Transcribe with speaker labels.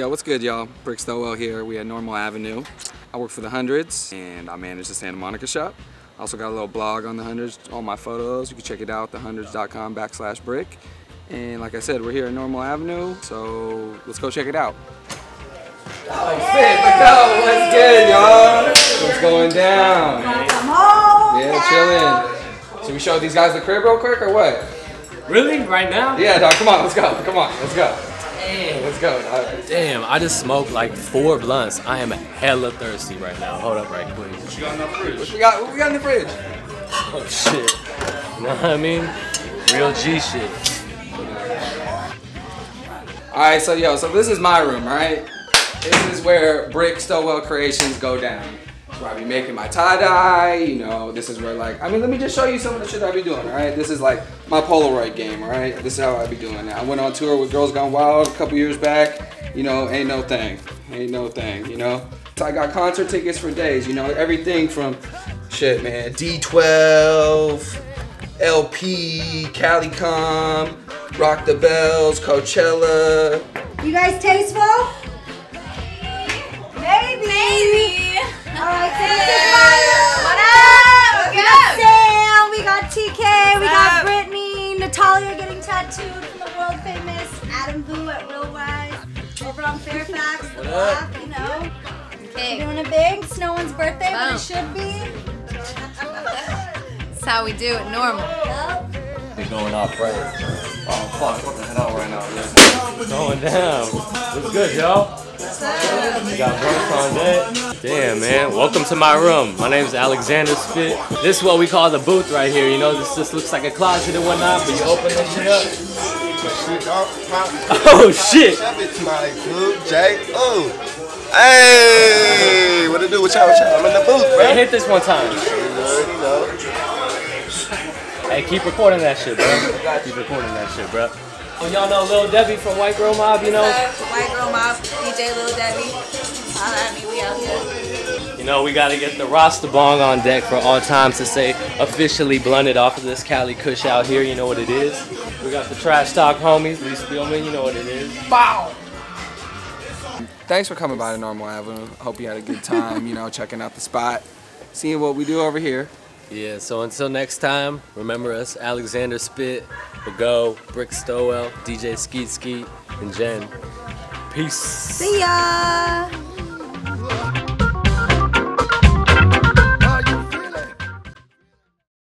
Speaker 1: Yo, what's good, y'all? Brick Stowell here. We at Normal Avenue. I work for the Hundreds, and I manage the Santa Monica shop. I also got a little blog on the Hundreds, all my photos. You can check it out, thehundreds.com backslash brick. And like I said, we're here at Normal Avenue, so let's go check it out. Oh, let's go. What's good, y'all? What's going down? Come on. Yeah, chilling. Should we show these guys the crib real quick or what?
Speaker 2: Really? Right now?
Speaker 1: Yeah, dog. Come on, let's go. Come on, let's go.
Speaker 2: Damn.
Speaker 1: Let's go.
Speaker 2: Damn, I just smoked like four blunts. I am hella thirsty right now. Hold up right quick.
Speaker 1: What you got in the fridge? What we got? What we got in the fridge?
Speaker 2: Oh shit. You know what I mean? Real G shit.
Speaker 1: All right, so yo, so this is my room, all right? This is where Brick Stowell Creations go down. Where I be making my tie-dye, you know, this is where like, I mean, let me just show you some of the shit I be doing, all right? This is like my Polaroid game, all right? This is how I be doing it. I went on tour with Girls Gone Wild a couple years back, you know, ain't no thing, ain't no thing, you know? So I got concert tickets for days, you know, everything from, shit, man, D12, LP, CaliCom, Rock the Bells, Coachella,
Speaker 3: You guys tasteful? Alright, so this is my
Speaker 4: What up?
Speaker 3: We got? Sam, we got TK, we got
Speaker 4: up?
Speaker 3: Brittany, Natalia getting tattooed from the world famous Adam Boo at Real Wise over on Fairfax. The block, You know,
Speaker 4: Okay.
Speaker 3: we're doing it big. It's no one's birthday, but it oh. should be.
Speaker 4: That's how we do it normal.
Speaker 3: Yup.
Speaker 2: We're going off right.
Speaker 1: Oh fuck, what the hell right now?
Speaker 2: Going down. What's good, y'all? We got Brooks on deck. Damn, man. Welcome to my room. My name is Alexander Spit. This is what we call the booth right here. You know, this just looks like a closet and whatnot, but you open this shit up. Oh, shit.
Speaker 5: Oh. Hey, what to do with y'all? I'm in the booth,
Speaker 2: Hey,
Speaker 5: bro.
Speaker 2: hit this one time.
Speaker 5: You already know.
Speaker 2: Hey, keep recording that shit, bro. Keep recording that shit, bro. Oh, y'all know Lil Debbie from White Girl Mob, you know?
Speaker 4: White girl mob, DJ Lil Debbie. Holla at me, we out here.
Speaker 2: You know, we gotta get the roster bong on deck for all times to say officially blunted off of this Cali Kush out here. You know what it is. We got the trash talk homies, Lee Spielman, you know what it is. Bow!
Speaker 1: Thanks for coming by to Normal Avenue. Hope you had a good time, you know, checking out the spot, seeing what we do over here.
Speaker 2: Yeah, so until next time, remember us, Alexander Spit, Bago, Brick Stowell, DJ Skeet Skeet, and Jen. Peace.
Speaker 3: See ya.